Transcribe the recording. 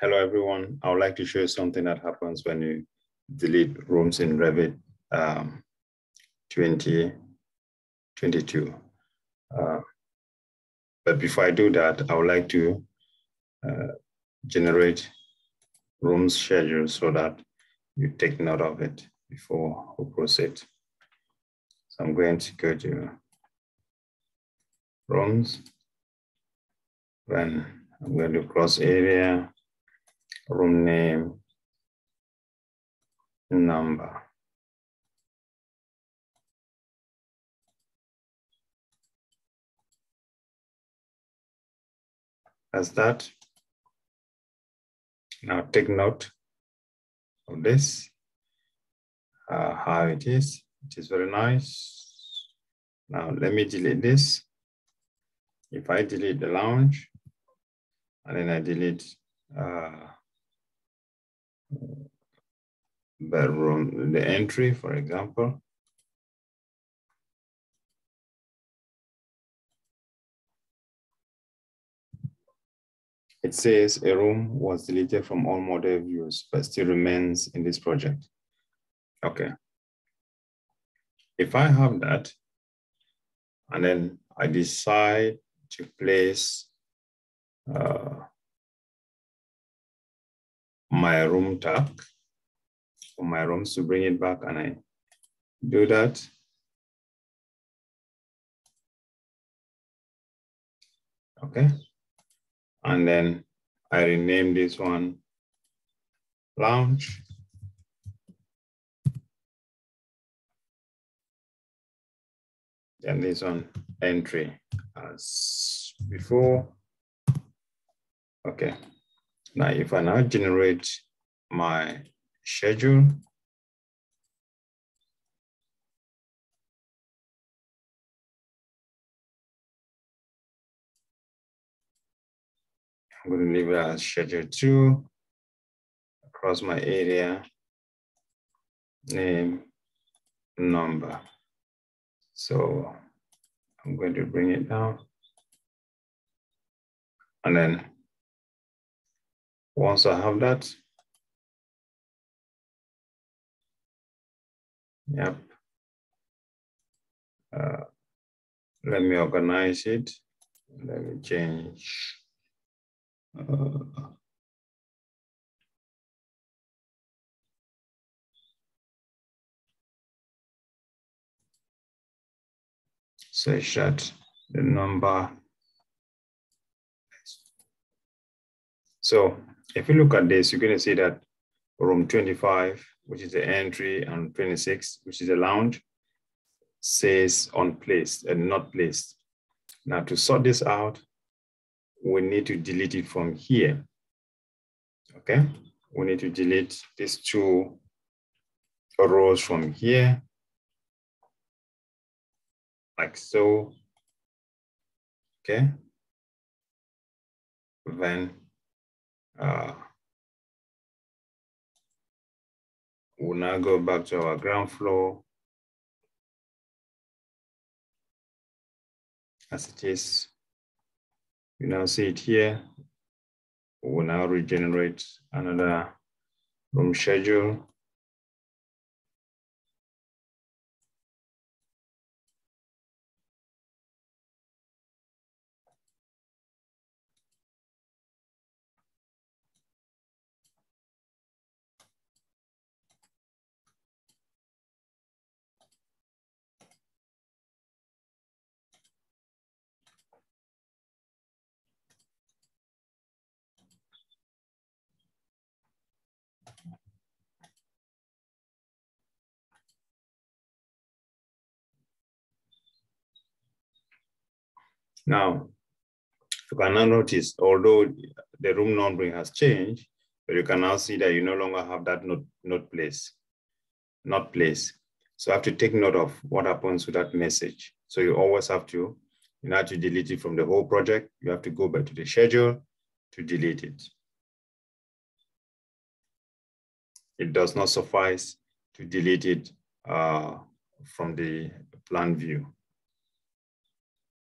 Hello, everyone. I would like to show you something that happens when you delete rooms in Revit um, 2022. Uh, but before I do that, I would like to uh, generate rooms schedule so that you take note of it before we proceed. So I'm going to go to rooms. Then I'm going to cross area room name, number. As that. Now take note of this, uh, how it is. It is very nice. Now let me delete this. If I delete the lounge, and then I delete uh, bedroom, the entry, for example. It says a room was deleted from all model views, but still remains in this project. Okay. If I have that, and then I decide to place uh, my room tag for my rooms to bring it back and I do that. Okay. And then I rename this one lounge. And this one entry as before. Okay. Now, if I now generate my schedule, I'm going to leave it as schedule two across my area, name, number. So I'm going to bring it down. And then once I have that, yep. Uh, let me organize it. Let me change. Uh, such that the number. So if you look at this, you're going to see that room 25, which is the entry, and 26, which is the lounge, says unplaced and not placed. Now to sort this out, we need to delete it from here. Okay, we need to delete these two rows from here, like so. Okay, then uh, we'll now go back to our ground floor as it is. You now see it here. We'll now regenerate another room schedule. Now, you can now notice, although the room numbering has changed, but you can now see that you no longer have that note, note place, not place. So I have to take note of what happens with that message. So you always have to, in order to delete it from the whole project, you have to go back to the schedule to delete it. It does not suffice to delete it uh, from the plan view.